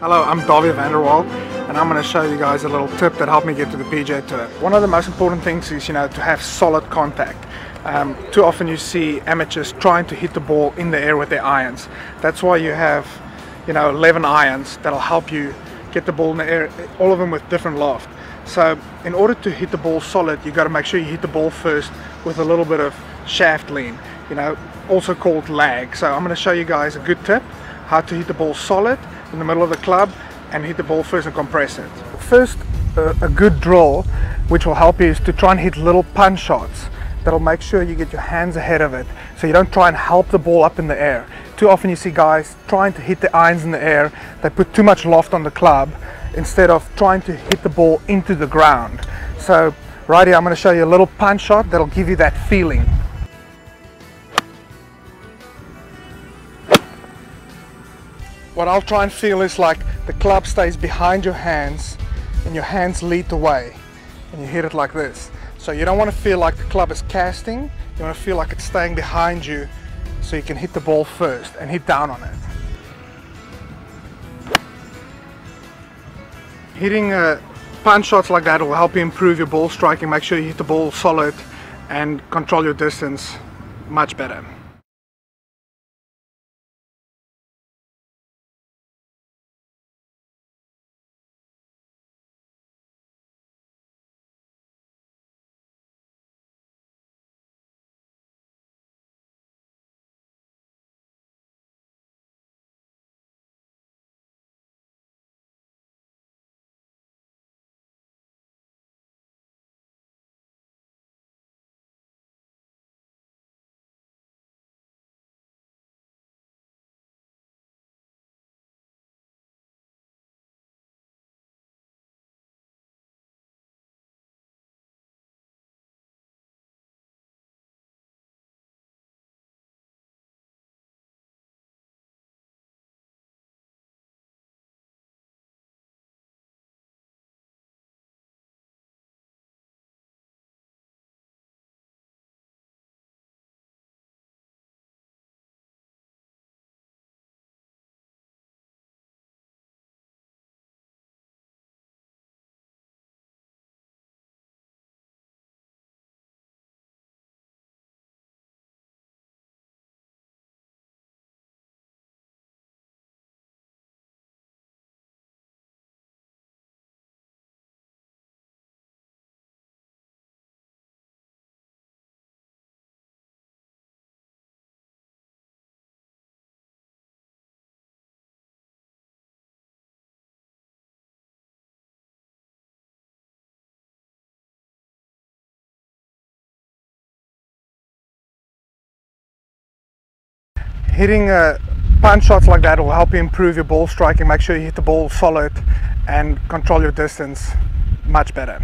Hello, I'm Dawie van der Walt and I'm going to show you guys a little tip that helped me get to the PGA Tour. One of the most important things is, you know, to have solid contact. Um, too often you see amateurs trying to hit the ball in the air with their irons. That's why you have, you know, 11 irons that'll help you get the ball in the air, all of them with different loft. So in order to hit the ball solid, you got to make sure you hit the ball first with a little bit of shaft lean, you know, also called lag. So I'm going to show you guys a good tip, how to hit the ball solid in the middle of the club and hit the ball first and compress it. First, uh, a good drill, which will help you is to try and hit little punch shots that'll make sure you get your hands ahead of it so you don't try and help the ball up in the air. Too often you see guys trying to hit the irons in the air, they put too much loft on the club instead of trying to hit the ball into the ground. So right here I'm going to show you a little punch shot that'll give you that feeling. What I'll try and feel is like the club stays behind your hands and your hands lead the way and you hit it like this. So you don't want to feel like the club is casting, you want to feel like it's staying behind you so you can hit the ball first and hit down on it. Hitting uh, punch shots like that will help you improve your ball striking, make sure you hit the ball solid and control your distance much better. Hitting uh, punch shots like that will help you improve your ball striking, make sure you hit the ball solid and control your distance much better.